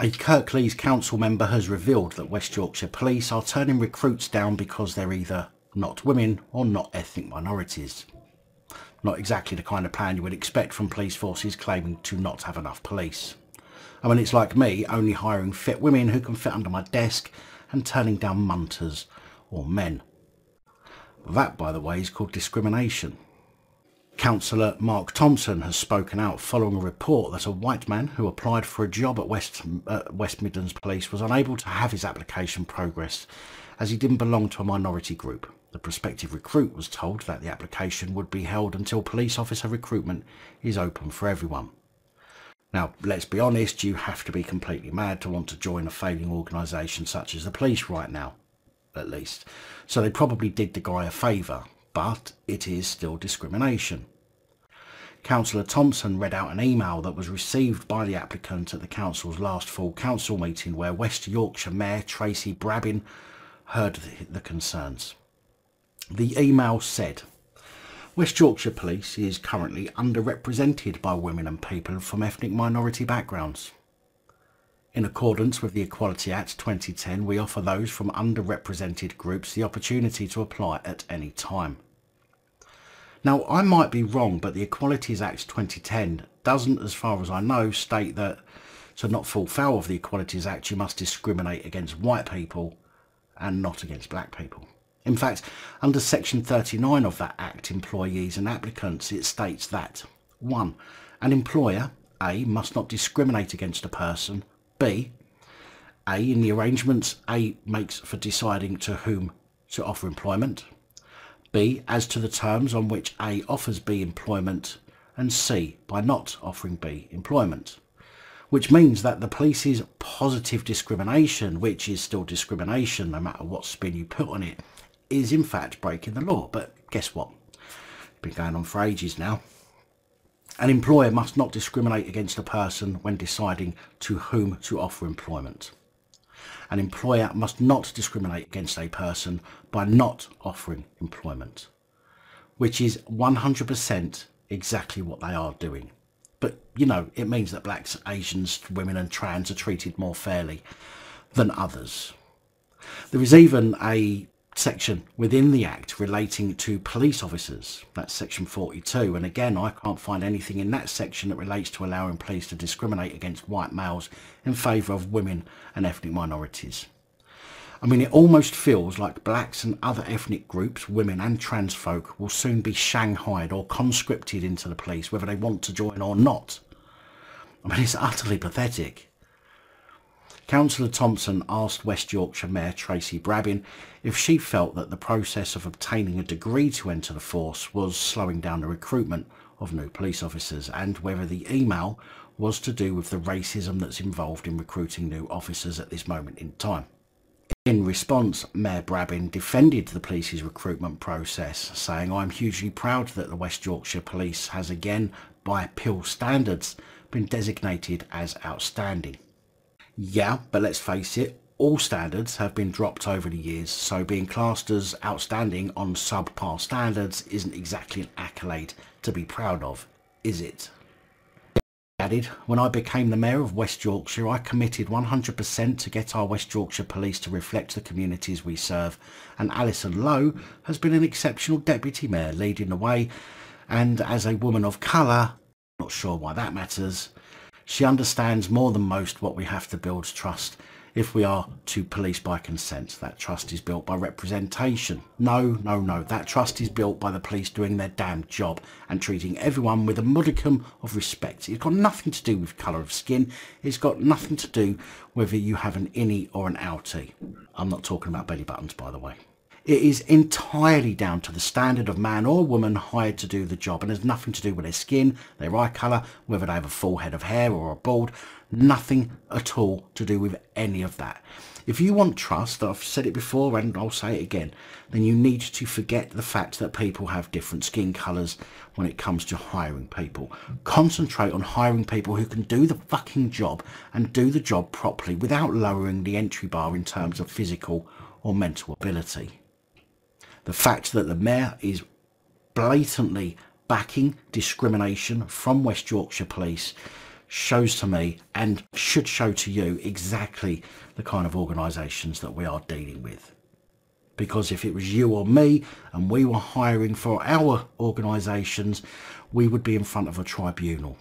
A Kirklees council member has revealed that West Yorkshire Police are turning recruits down because they're either not women or not ethnic minorities. Not exactly the kind of plan you would expect from police forces claiming to not have enough police. I mean, it's like me only hiring fit women who can fit under my desk and turning down munters or men. That, by the way, is called discrimination. Councillor Mark Thompson has spoken out following a report that a white man who applied for a job at West, uh, West Midlands Police was unable to have his application progressed as he didn't belong to a minority group. The prospective recruit was told that the application would be held until police officer recruitment is open for everyone. Now, let's be honest, you have to be completely mad to want to join a failing organisation such as the police right now, at least. So they probably did the guy a favour but it is still discrimination. Councillor Thompson read out an email that was received by the applicant at the council's last full council meeting where West Yorkshire Mayor Tracy Brabin heard the, concerns. The email said, West Yorkshire Police is currently underrepresented by women and people from ethnic minority backgrounds. In accordance with the Equality Act 2010, we offer those from underrepresented groups the opportunity to apply at any time. Now, I might be wrong, but the Equalities Act 2010 doesn't, as far as I know, state that to not fall foul of the Equalities Act, you must discriminate against white people and not against black people. In fact, under Section 39 of that Act, employees and applicants, it states that 1. An employer, A, must not discriminate against a person, B, A, in the arrangements A makes for deciding to whom to offer employment, B as to the terms on which A offers B employment and C by not offering B employment. Which means that the police's positive discrimination, which is still discrimination no matter what spin you put on it, is in fact breaking the law. But guess what? It's been going on for ages now. An employer must not discriminate against a person when deciding to whom to offer employment. An employer must not discriminate against a person by not offering employment, which is 100% exactly what they are doing. But, you know, it means that blacks, Asians, women and trans are treated more fairly than others. There is even a section within the Act relating to police officers. That's section 42. And again, I can't find anything in that section that relates to allowing police to discriminate against white males in favour of women and ethnic minorities. I mean, it almost feels like blacks and other ethnic groups, women and trans folk, will soon be shanghaied or conscripted into the police, whether they want to join or not. I mean, it's utterly pathetic. Councillor Thompson asked West Yorkshire Mayor Tracy Brabin if she felt that the process of obtaining a degree to enter the force was slowing down the recruitment of new police officers and whether the email was to do with the racism that's involved in recruiting new officers at this moment in time. In response, Mayor Brabin defended the police's recruitment process, saying, I'm hugely proud that the West Yorkshire Police has again, by PEEL standards, been designated as outstanding. Yeah, but let's face it, all standards have been dropped over the years, so being classed as outstanding on subpar standards isn't exactly an accolade to be proud of, is it? Added, when I became the Mayor of West Yorkshire, I committed 100% to get our West Yorkshire Police to reflect the communities we serve, and Alison Lowe has been an exceptional Deputy Mayor leading the way, and as a woman of colour, not sure why that matters, she understands more than most what we have to build trust if we are to police by consent. That trust is built by representation. No, no, no. That trust is built by the police doing their damn job and treating everyone with a modicum of respect. It's got nothing to do with colour of skin. It's got nothing to do whether you have an innie or an outie. I'm not talking about belly buttons, by the way. It is entirely down to the standard of man or woman hired to do the job and has nothing to do with their skin, their eye colour, whether they have a full head of hair or a bald, nothing at all to do with any of that. If you want trust, I've said it before and I'll say it again, then you need to forget the fact that people have different skin colours when it comes to hiring people. Concentrate on hiring people who can do the fucking job and do the job properly without lowering the entry bar in terms of physical or mental ability. The fact that the Mayor is blatantly backing discrimination from West Yorkshire Police shows to me and should show to you exactly the kind of organisations that we are dealing with. Because if it was you or me and we were hiring for our organisations, we would be in front of a tribunal